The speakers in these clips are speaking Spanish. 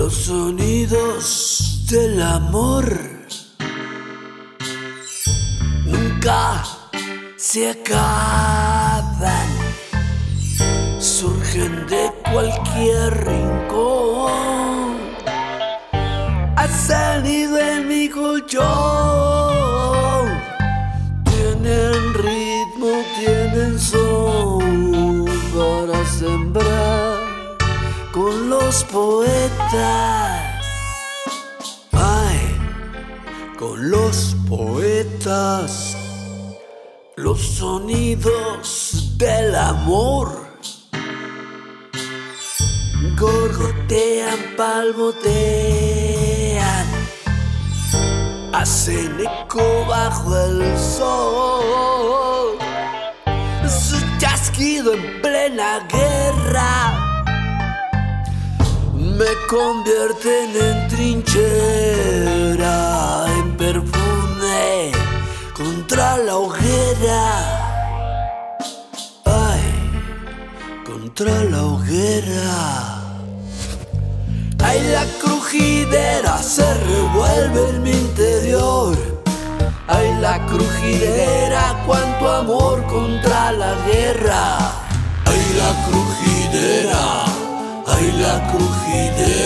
Los sonidos del amor. Nunca se acaban, surgen de cualquier rincón. Hacen ido en mi colchón, con los poetas. Ay, con los poetas. Los sonidos del amor gorgotean, palmotean, hacen eco bajo el sol. Su chasquido en plena guerra me convierten en trinchera, en perfume contra la hoguera. Ay, contra la hoguera. Ay, la crujidera se revuelve en mi interior. Ay, la crujidera, cuánto amor contra la guerra. Ay, la crujidera. Ay, la crujidera, need.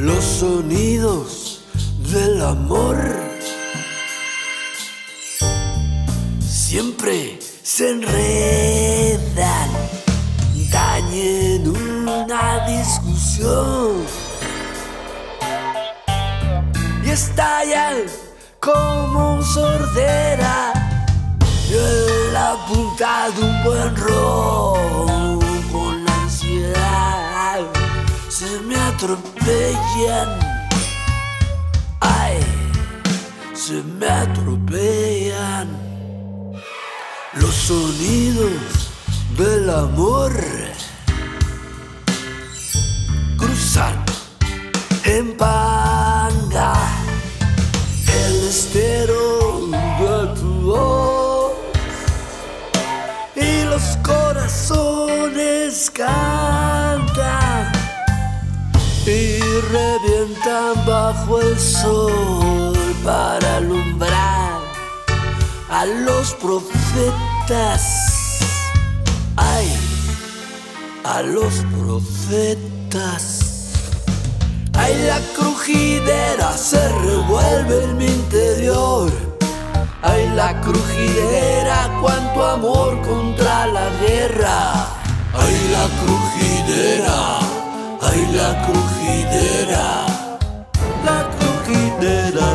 Los sonidos del amor. Siempre se enredan, dañen una discusión. Y estallan como sordera en la punta de un buen ron atropellan. Ay, se me atropellan. Los sonidos del amor cruzan en panga el estero de tu voz y los corazones cantan y revientan bajo el sol para alumbrar a los profetas. Ay, a los profetas. Ay, la crujidera se revuelve en mi interior. Ay, la crujidera, cuánto amor contra la guerra. Ay, la crujidera. Ay, la crujidera, la crujidera